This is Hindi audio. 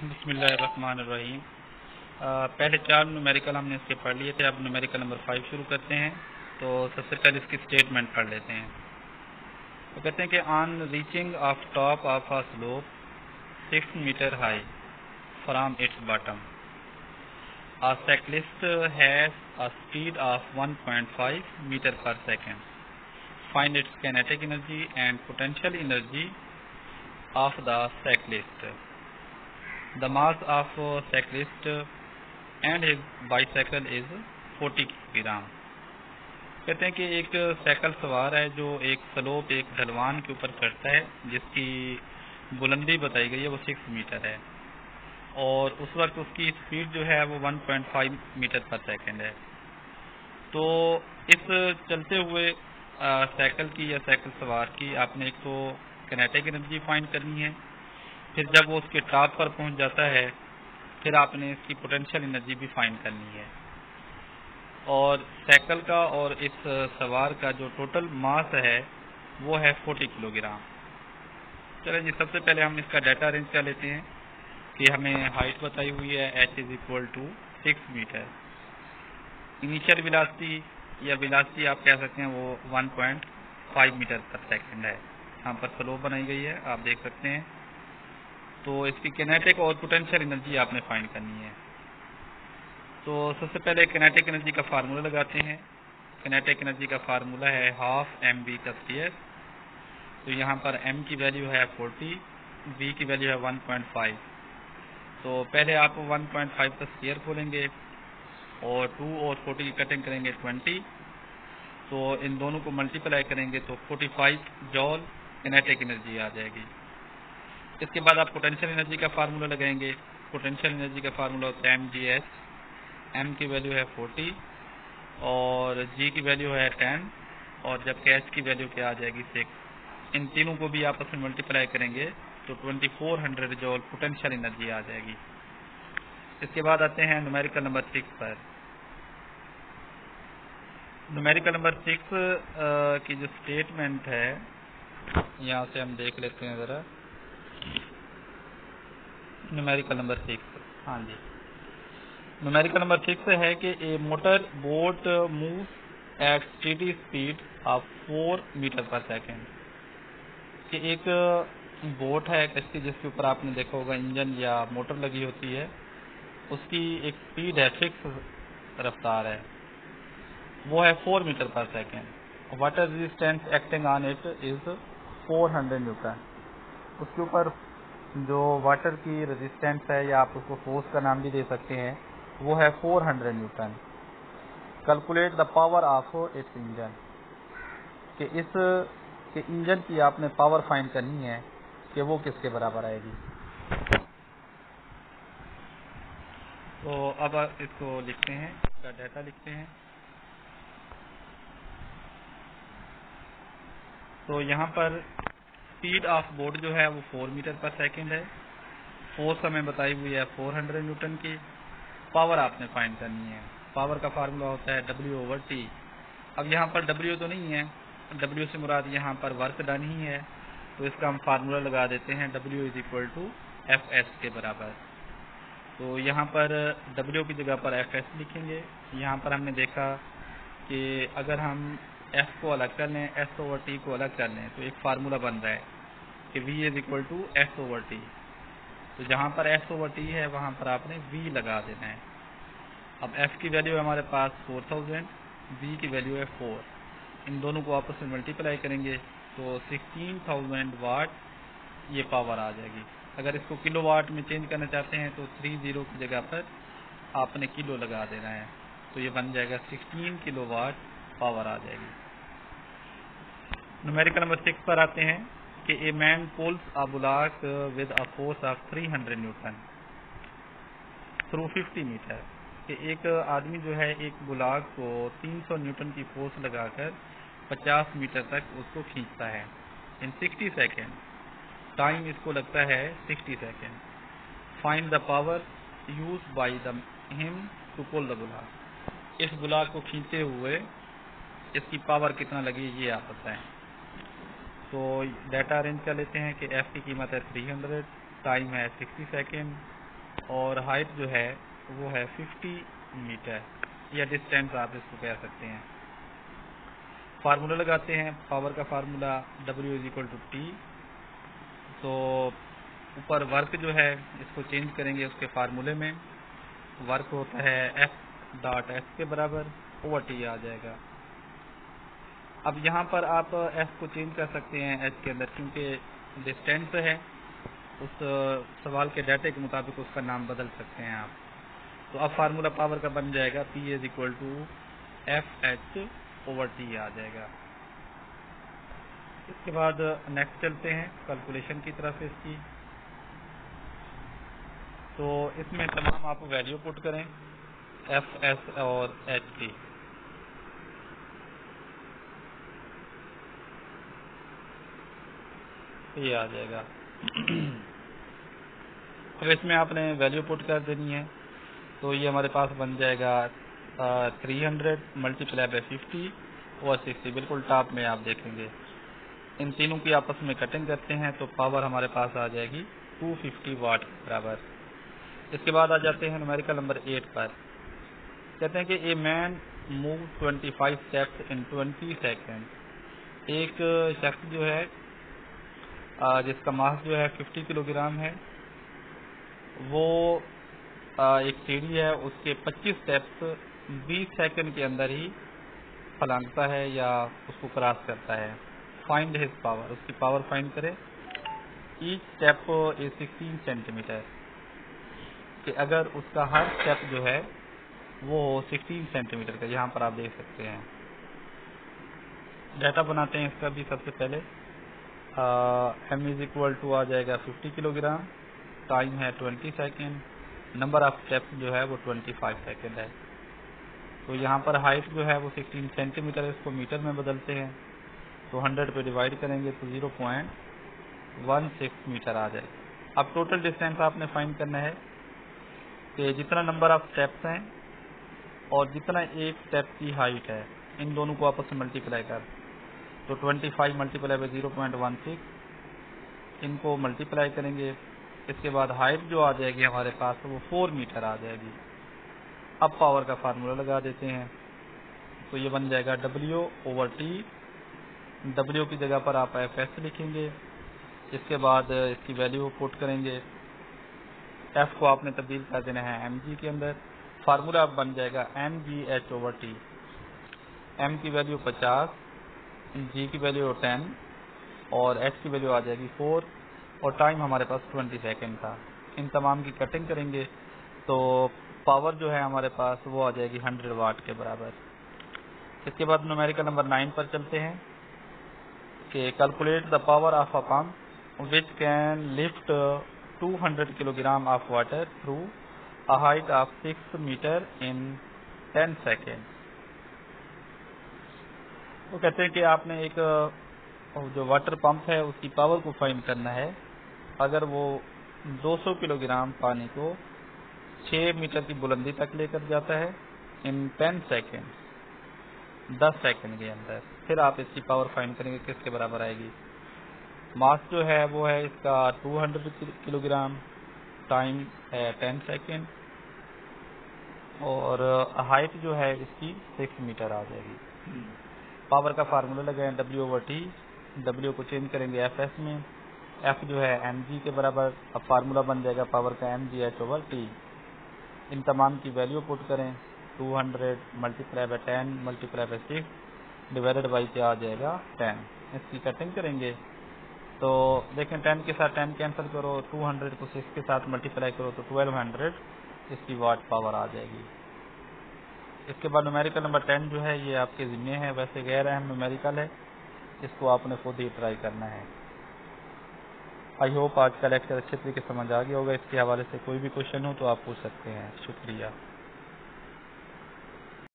बसमीम पहले चार न्यूमेरिकल हमने इसके पढ़ लिए थे, अब न्यूमेरिकल नंबर फाइव शुरू करते हैं तो सबसे पहले इसकी स्टेटमेंट पढ़ लेते हैं तो कहते हैं कि on reaching of top of a slope six metre high from its bottom a cyclist has a speed of 1.5 meter per second. Find its kinetic energy and potential energy of the cyclist. The mass of cyclist and his bicycle is 40 kilogram कहते हैं कि एक साइकिल सवार है जो एक स्लोप एक ढलवान के ऊपर चढ़ता है, जिसकी बुलंदी बताई गई है, वो सिक्स मीटर है। और उस वक्त उसकी स्पीड जो है, वो 1.5 मीटर पर सेकंड है। तो इस चलते हुए साइकिल की या साइकिल सवार की आपने एक तो कनेटिक एनर्जी फाइंड करनी है। फिर जब वो उसके टॉप पर पहुँच जाता है, फिर आपने इसकी पोटेंशियल एनर्जी भी फाइंड करनी है। और साइकिल का और इस सवार का जो टोटल मास है, वो है 40 किलोग्राम चलें जी, सबसे पहले हम इसका डाटा अरेंज कर लेते हैं? कि हमें हाइट बताई हुई है H is equal to six metre initial velocity या विलासिटी आप कह सकते हैं, वो 1.5 मीटर पर सेकंड है। यहाँ पर स्लोप बनाई गई है, आप देख सकते हैं। तो इसकी किनेटिक और पोटेंशियल एनर्जी आपने फाइंड करनी है। तो सबसे पहले किनेटिक एनर्जी का फार्मूला लगाते हैं। किनेटिक एनर्जी का फार्मूला है हाफ़ एम बी स्टीयर तो यहाँ पर एम की वैल्यू है 40 बी की वैल्यू है 1.5 तो पहले आप 1.5 का स्टीयर खोलेंगे और टू और फोर्टी की कटिंग करेंगे ट्वेंटी तो इन दोनों को मल्टीप्लाई करेंगे तो forty five joule kinetic energy आ जाएगी। इसके बाद आप पोटेंशियल एनर्जी का फार्मूला लगाएँगे। पोटेंशियल एनर्जी का फार्मूला होता है एम जी एस एम की वैल्यू है फोर्टी और जी की वैल्यू है टेन और जब कैच की वैल्यू क्या आ जाएगी सिक्स इन तीनों को भी आपस में मल्टीप्लाई करेंगे तो twenty four hundred joule potential energy आ जाएगी। इसके बाद आते हैं न्यूमेरिकल नंबर सिक्स पर। न्यूमेरिकल नंबर सिक्स की जो स्टेटमेंट है, यहाँ से हम देख लेते हैं ज़रा। न्यूमेरिकल नंबर सिक्स हाँ जी। न्यूमेरिकल नंबर सिक्स है कि a motor boat move at steady speed of four metre per second कि एक बोट है कश्ती जिसके ऊपर आपने देखा होगा इंजन या मोटर लगी होती है उसकी एक स्पीड है फिक्स रफ्तार है। वो है four metre per second water resistance acting on it is four hundred newton उसके ऊपर जो वाटर की रेजिस्टेंस है, या आप उसको फोर्स का नाम भी दे सकते हैं, वो है four hundred newton calculate the power of its engine कि इस, के इंजन की आपने पावर फाइंड करनी है, कि वो किसके बराबर आएगी? तो अब इसको लिखते हैं, इसका डाटा लिखते हैं. तो यहाँ पर स्पीड ऑफ़ बोट जो है वो फोर मीटर पर सेकेंड है। फोर्स हमें बताई हुई है फोर हंड्रेड न्यूटन की। पावर आपने फाइंड करनी है। पावर का फार्मूला होता है डब्ल्यू ओवर टी अब यहाँ पर डब्ल्यू तो नहीं है। डब्ल्यू से मुराद यहाँ पर वर्क डन ही है। तो इसका हम फार्मूला लगा देते हैं W is equal to F S के बराबर। तो यहाँ पर W की जगह पर एफ़ एस लिखेंगे। यहाँ पर हमने देखा कि अगर हम F को अलग कर लें एस ओवर टी को अलग कर लें तो एक फार्मूला बन रहा है कि V is equal to S over T तो जहाँ पर एस ओवर टी है, वहाँ पर आपने वी लगा देना है। अब एफ़ की वैल्यू है हमारे पास 4000 वी की वैल्यू है 4 इन दोनों को आपस में मल्टीप्लाई करेंगे तो 16000 वाट ये पावर आ जाएगी। अगर इसको किलो वाट में चेंज करना चाहते हैं तो थ्री ज़ीरो की जगह पर आपने किलो लगा देना है। तो ये बन जाएगा सिक्सटीन किलो वाट पावर आ जाएगी। न्यूमेरिकल नंबर सिक्स पर आते हैं कि a man pulls a block with a force of 300 newton through 50 metre कि एक आदमी जो है, एक बुलाक को 300 न्यूटन की फोर्स लगाकर 50 मीटर तक उसको खींचता है। इन 60 सेकेंड टाइम इसको लगता है 60 second find the power use by the him to pull the block इस बुलाक को खींचते हुए इसकी पावर कितना लगी, ये आप बताएँ। तो डाटा अरेंज कर लेते हैं कि एफ़ की कीमत है 300 टाइम है 60 सेकेंड और हाइट जो है, वो है 50 मीटर या डिस्टेंस आप इसको कह सकते हैं। फार्मूला लगाते हैं पावर का formula W is equal to T तो ऊपर वर्क जो है, इसको चेंज करेंगे उसके फार्मूले में। वर्क होता है एफ़ डॉट एस के बराबर ओवर टी आ जाएगा। अब यहाँ पर आप एफ़ को चेंज कर सकते हैं एच के अंदर, क्योंकि डिस्टेंस है। उस सवाल के डाटे के मुताबिक उसका नाम बदल सकते हैं आप। तो अब फार्मूला पावर का बन जाएगा P is equal to F H over T आ जाएगा। इसके बाद नेक्स्ट चलते हैं कैलकुलेशन की तरफ़ इसकी। तो इसमें तमाम आप वैल्यू पुट करें एफ़ एस और एच टी ये आ जाएगा। अब इसमें आपने वैल्यू पुट कर देनी है तो ये हमारे पास बन जाएगा three hundred multiply by fifty और सिक्सटी बिल्कुल टॉप में आप देखेंगे। इन तीनों की आपस में कटिंग करते हैं तो पावर हमारे पास आ जाएगी 250 वाट बराबर। इसके बाद आ जाते हैं न्यूमेरिकल नंबर एट पर। कहते हैं कि a man move 25 steps in 20 second एक शख्स जो है जिसका मास जो है 50 किलोग्राम है, वो एक सीढ़ी है, उसके 25 स्टेप्स 20 सेकंड के अंदर ही फलांगता है या उसको क्रॉस करता है। फाइंड हिज पावर उसकी पावर फाइंड करे। ईच स्टेप इज़ 16 सेंटीमीटर कि अगर उसका हर स्टेप जो है, वो 16 सेंटीमीटर का, यहाँ पर आप देख सकते हैं। डाटा बनाते हैं इसका भी सबसे पहले। एम इज़ इक्वल टू आ जाएगा 50 किलोग्राम टाइम है 20 सेकेंड नंबर ऑफ़ स्टेप जो है वो 25 सेकेंड है। तो यहाँ पर हाइट जो है वो 16 सेंटीमीटर है, इसको मीटर में बदलते हैं। तो 100 पे डिवाइड करेंगे तो 0.16 मीटर आ जाए अब टोटल डिस्टेंस आपने फाइंड करना है कि जितना नंबर ऑफ़ स्टेप्स हैं और जितना एक स्टेप की हाइट है, इन दोनों को आपस में मल्टीप्लाई कर। तो 25 five multiply by zero point one six इनको मल्टीप्लाई करेंगे। इसके बाद हाइट जो आ जाएगी हमारे पास, वो फोर मीटर आ जाएगी। अब पावर का फार्मूला लगा देते हैं। तो ये बन जाएगा डब्ल्यू ओवर टी डब्ल्यू की जगह पर आप एफ़ एस लिखेंगे। इसके बाद इसकी वैल्यू पुट करेंगे। एफ़ को आपने तब्दील कर देना है एम जी के अंदर। फार्मूला बन जाएगा M G H over T M की वैल्यू पचास जी की वैल्यू टेन और एच की वैल्यू आ जाएगी फोर और टाइम हमारे पास 20 सेकेंड था। इन तमाम की कटिंग करेंगे तो पावर जो है हमारे पास वो आ जाएगी 100 वाट के बराबर। इसके बाद न्यूमेरिकल नंबर नाइन पर चलते हैं कि calculate the power of a pump which can lift 200 kilogram of water through a height of 6 metre in 10 second वो कहते हैं कि आपने एक जो वाटर पंप है, उसकी पावर को फाइंड करना है। अगर वो 200 किलोग्राम पानी को 6 मीटर की बुलंदी तक लेकर जाता है इन 10 सेकेंड 10 सेकेंड के अंदर, फिर आप इसकी पावर फाइंड करेंगे, किसके बराबर आएगी? मास जो है, वो है इसका 200 किलोग्राम टाइम है 10 सेकेंड और हाइट जो है, इसकी 6 मीटर आ जाएगी। पावर का फार्मूला लगाए डब्ल्यू ओवर टी डब्ल्यू को चेंज करेंगे एफ़ एस में एफ़ जो है एम जी के बराबर, अब फार्मूला बन जाएगा पावर का M G H over T इन तमाम की वैल्यू पुट करें 200 hundred multiply by ten multiply by six divided by क्या आ जाएगा 10 इसकी कटिंग करेंगे। तो देखें 10 के साथ 10 कैंसिल करो 200 को 6 के साथ मल्टीप्लाई करो तो 1200 इसकी वाट पावर आ जाएगी। इसके बाद न्यूमेरिकल नंबर टेन जो है, ये आपके जिम्मे है, वैसे गैर अहम न्यूमेरिकल है इसको आपने खुद ही ट्राई करना है। आई होप आज का लेक्चर अच्छे तरीके समझ आ गया होगा। इसके हवाले से कोई भी क्वेश्चन हो तो आप पूछ सकते हैं। शुक्रिया।